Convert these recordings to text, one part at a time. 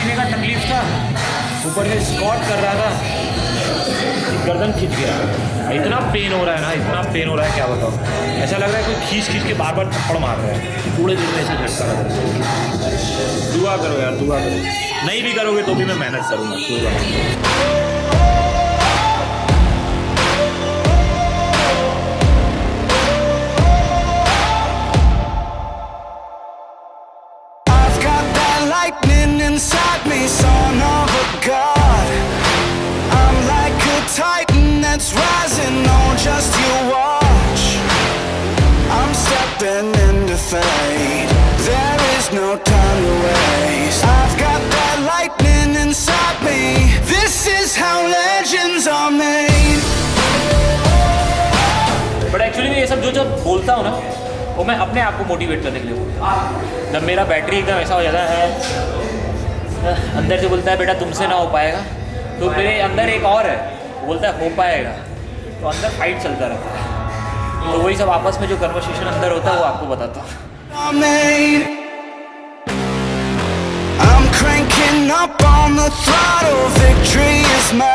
पीने का तकलीफ़ था। ऊपर से स्कॉट कर रहा था। गर्दन खींच गया। इतना पेन हो रहा है ना, इतना पेन हो रहा है, क्या बताओ ऐसा लग रहा है कोई खींच खींच के बार बार थप्पड़ मार रहा है। पूरे दिन में ऐसे झटका लग रहा है। दुआ करो यार, दुआ करो। नहीं भी करोगे तो भी मैं मेहनत करूँगा, कोई बात नहीं। Inside me, son of a god. I'm like a titan that's rising on just you watch. I'm stepping into fate. There is no time to waste. I've got that lightning inside me. This is how legends are made. Actually मैं ये सब जो जो बोलता हूँ ना वो मैं अपने आप को मोटिवेट करने के लिए बोलता हूँ जब मेरा बैटरी एकदम ऐसा हो जाता है अंदर से बोलता है बेटा तुमसे ना हो पाएगा तो मेरे अंदर एक और है बोलता है हो पाएगा तो अंदर फाइट चलता रहता है तो वही सब आपस में जो कन्वर्सेशन अंदर होता है वो आपको बताता हूँ. I'm cranking up on the throttle, victory is mine.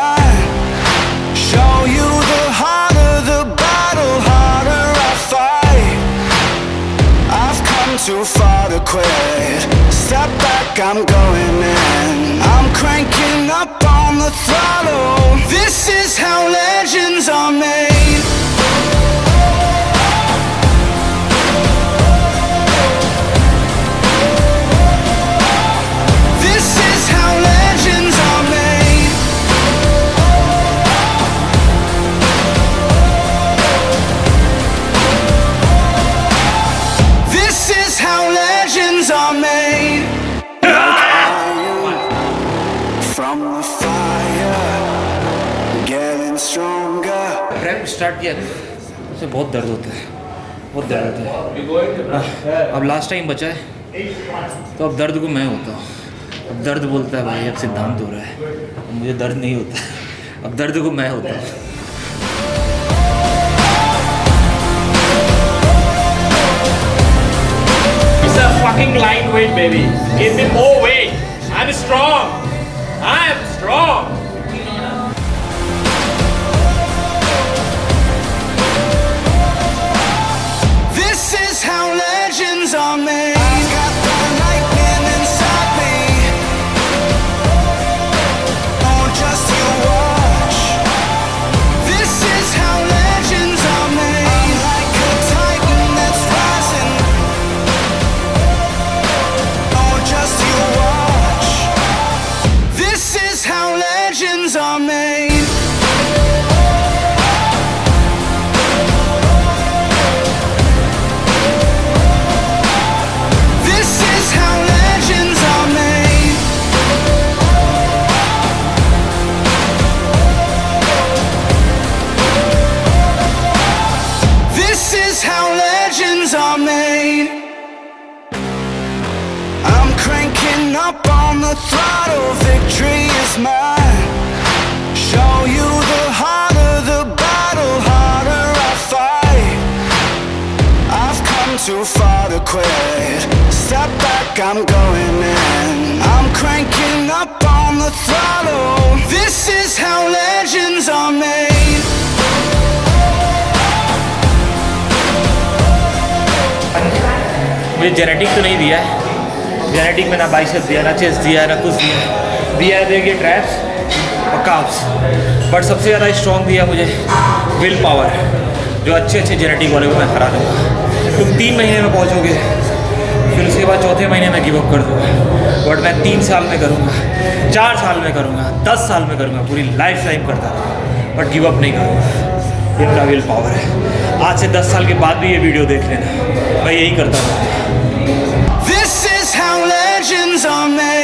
To quit. Step back, I'm going in. I'm cranking up on the throttle. This is how legends are made. Rap start किया। ना उससे बहुत दर्द होता है। बहुत दर्द होता है। अब लास्ट टाइम बचा है। तो अब दर्द को मैं होता हूँ। अब दर्द बोलता है भाई अब सिद्धांत हो रहा है। अब मुझे दर्द नहीं होता अब दर्द को मैं होता हूँ। Fucking lightweight, baby. Give me more weight. I'm strong. I am strong. the throttle, victory is mine. Show you the harder the battle, harder I fight. I've come too far to quit. Step back, I'm going in. I'm cranking up on the throttle. This is how legends are made. मुझे genetic तो नहीं दिया है genetic में ना bicep दिया, ना chest दिया, ना कुछ दिया। दिया है, देखिए ट्रैप्स और काप्स बट सबसे ज़्यादा स्ट्रॉन्ग दिया मुझे विल पावर जो अच्छे अच्छे जेनेटिक वाले को मैं हरा दूँगा। तुम तीन महीने में पहुँचोगे, फिर उसके बाद चौथे महीने में गिव अप कर दूँगा। बट मैं तीन साल में करूँगा, चार साल में करूँगा, दस साल में करूँगा, पूरी लाइफ टाइम करता रहूँगा। बट गिव अप नहीं करूँगा। ये मेरा विल पावर है। आज से दस साल के बाद भी ये वीडियो देख लेना। मैं यही करता हूँ Some many